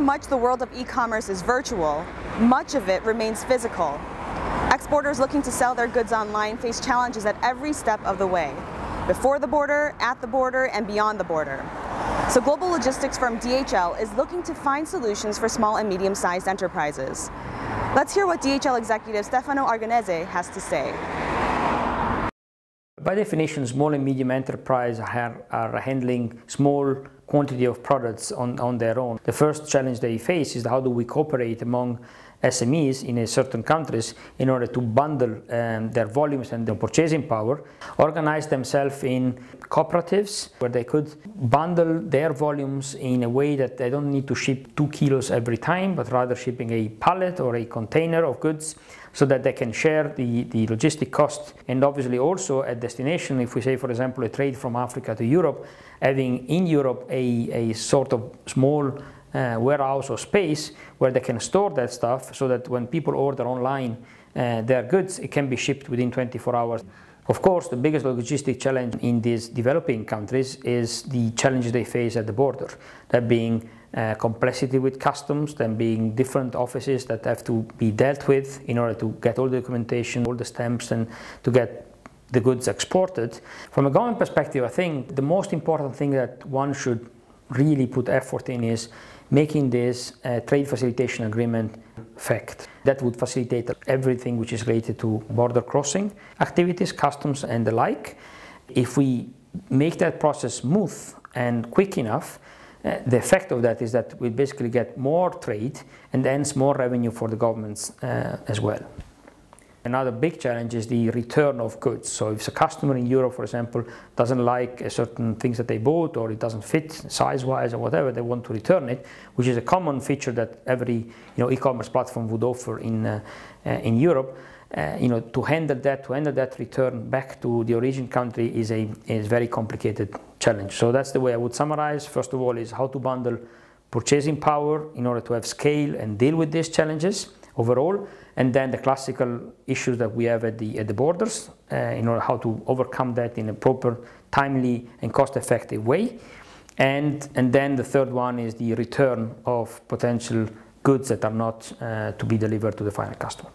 Much the world of e-commerce is virtual, much of it remains physical. Exporters looking to sell their goods online face challenges at every step of the way, before the border, at the border, and beyond the border. So global logistics firm DHL is looking to find solutions for small and medium-sized enterprises. Let's hear what DHL executive Stefano Arganese has to say. By definition, small and medium enterprises are, are, handling small quantity of products on, on their own. The first challenge they face is how do we cooperate among SMEs in a certain countries in order to bundle um, their volumes and their purchasing power, organize themselves in cooperatives where they could bundle their volumes in a way that they don't need to ship two kilos every time, but rather shipping a pallet or a container of goods so that they can share the, the logistic cost and obviously also at destination, if we say for example a trade from Africa to Europe, having in Europe a, a sort of small uh, warehouse or space where they can store that stuff so that when people order online uh, their goods, it can be shipped within 24 hours. Of course, the biggest logistic challenge in these developing countries is the challenges they face at the border. That being uh, complexity with customs, then being different offices that have to be dealt with in order to get all the documentation, all the stamps, and to get the goods exported. From a government perspective, I think the most important thing that one should really put effort in is making this uh, trade facilitation agreement fact. That would facilitate everything which is related to border crossing activities, customs and the like. If we make that process smooth and quick enough, uh, the effect of that is that we basically get more trade and hence more revenue for the governments uh, as well. Another big challenge is the return of goods. So if a customer in Europe, for example, doesn't like certain things that they bought or it doesn't fit size-wise or whatever, they want to return it, which is a common feature that every you know, e-commerce platform would offer in, uh, in Europe. Uh, you know, to handle that, to handle that return back to the origin country is a is very complicated challenge. So that's the way I would summarize. First of all, is how to bundle purchasing power in order to have scale and deal with these challenges overall, and then the classical issues that we have at the, at the borders uh, in order how to overcome that in a proper, timely and cost-effective way. And, and then the third one is the return of potential goods that are not uh, to be delivered to the final customer.